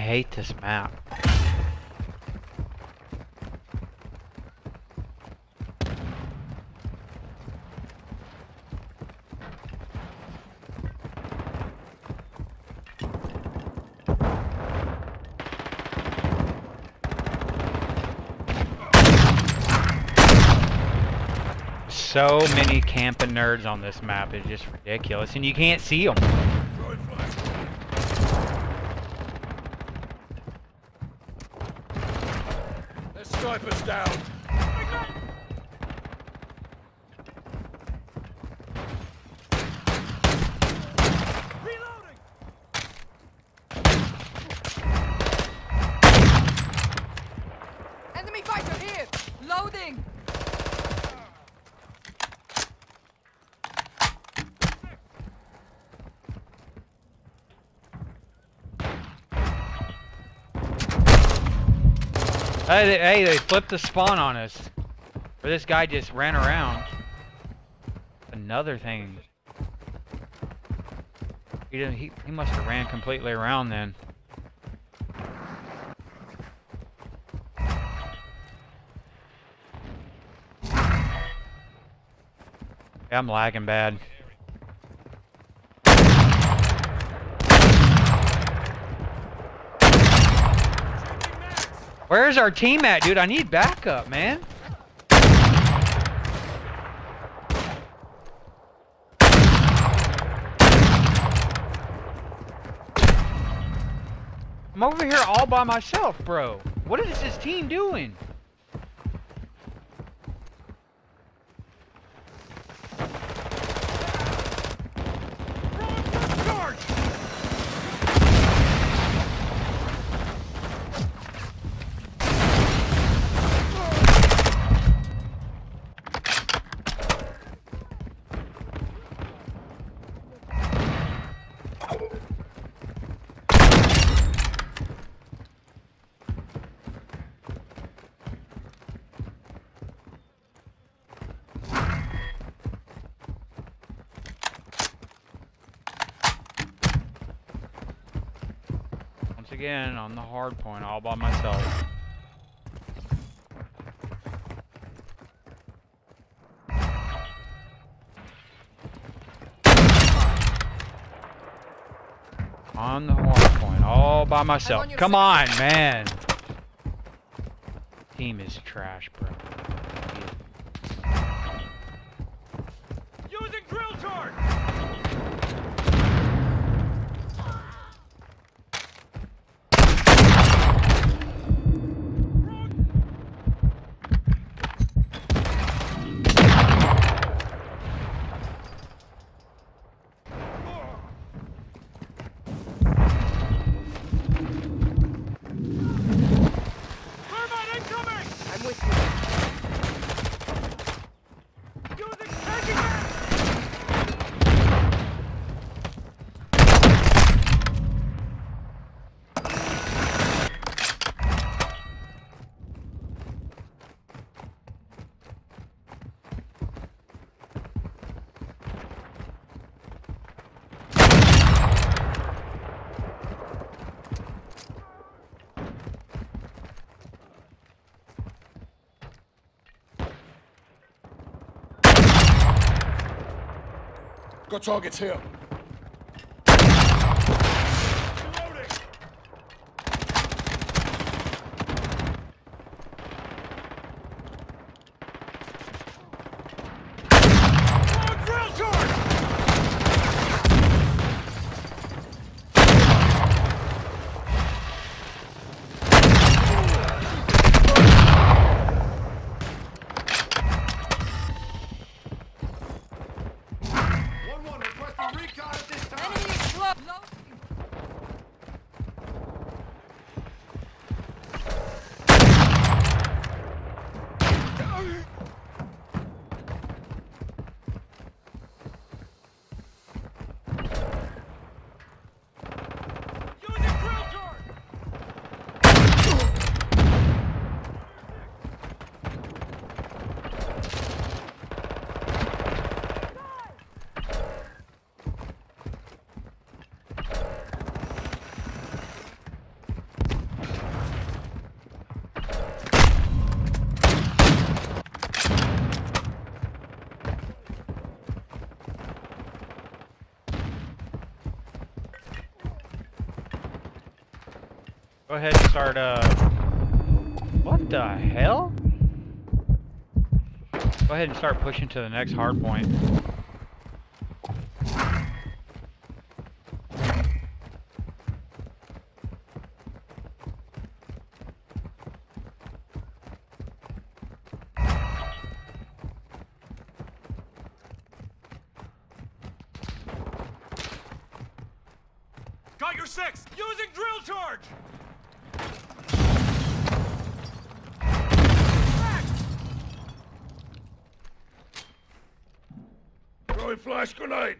I hate this map. So many camping nerds on this map is just ridiculous, and you can't see them. Snipers down. Hey, they, hey, they flipped the spawn on us. Or this guy just ran around. Another thing. He didn't. He, he must have ran completely around then. Yeah, I'm lagging bad. Where's our team at, dude? I need backup, man. I'm over here all by myself, bro. What is this team doing? Again, on the hard point, all by myself. On the hard point, all by myself. Come on, man. Team is trash, bro. Using drill charge! Thermite incoming! I'm with you. Using tagging gas! Got targets here. Low, low. Go ahead and start, uh... What the hell? Go ahead and start pushing to the next hard point. Got your six! Using drill charge! Throwing flash grenade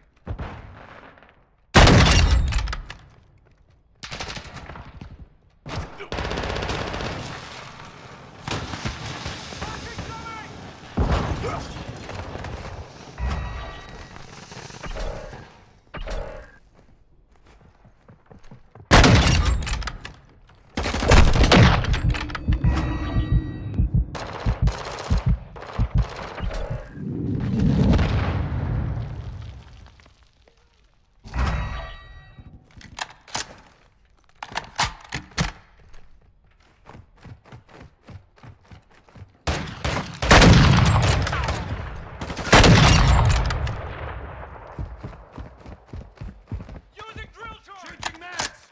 drill charge! Changing mags!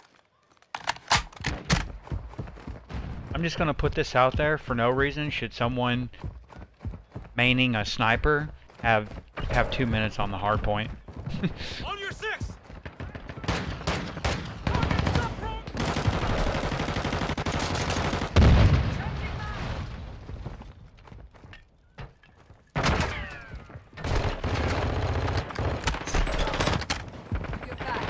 I'm just gonna put this out there for no reason. Should someone maining a sniper have have two minutes on the hard point? On your six! You're back.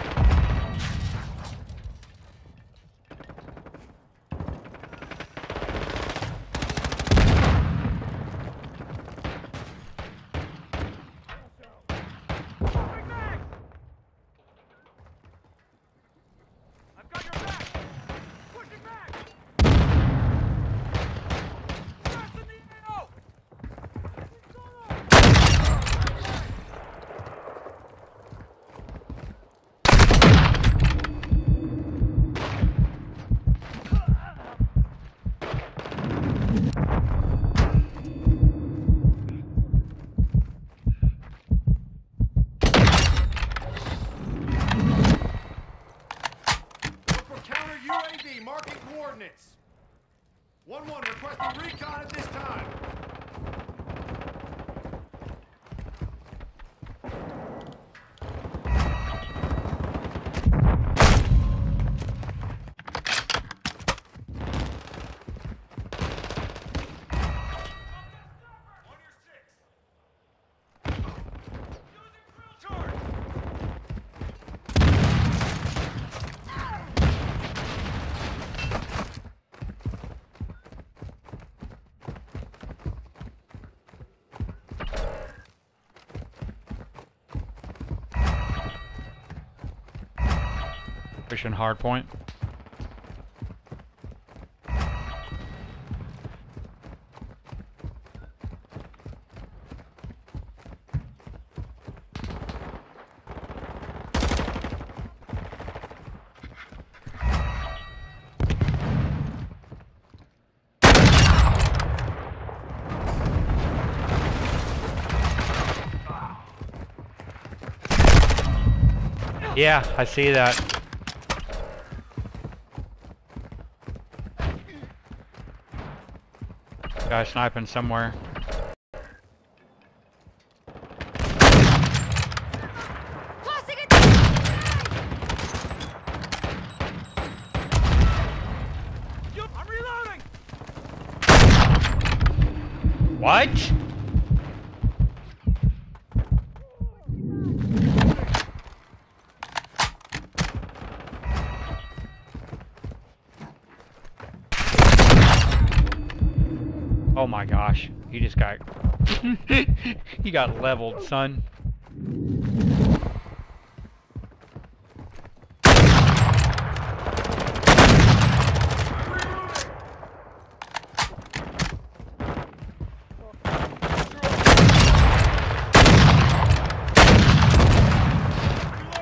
I've got your back! Pushing back! Shots in the AO! Look for counter UAV marking coordinates. 1-1 requesting recon at this time. On your six! Using drill charge! Pushing hard point. Yeah, I see that. Guy sniping somewhere. What? Oh my gosh. He just got he got leveled, son.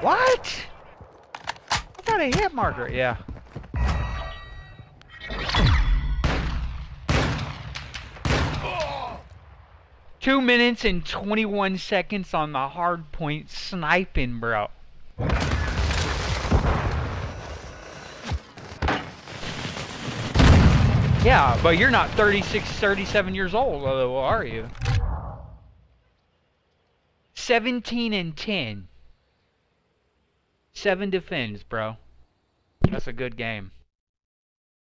What? I got a hit marker. Yeah. Two minutes and 21 seconds on the hard point sniping, bro. Yeah, but you're not 36, 37 years old, though, are you? 17 and 10. Seven defends, bro. That's a good game.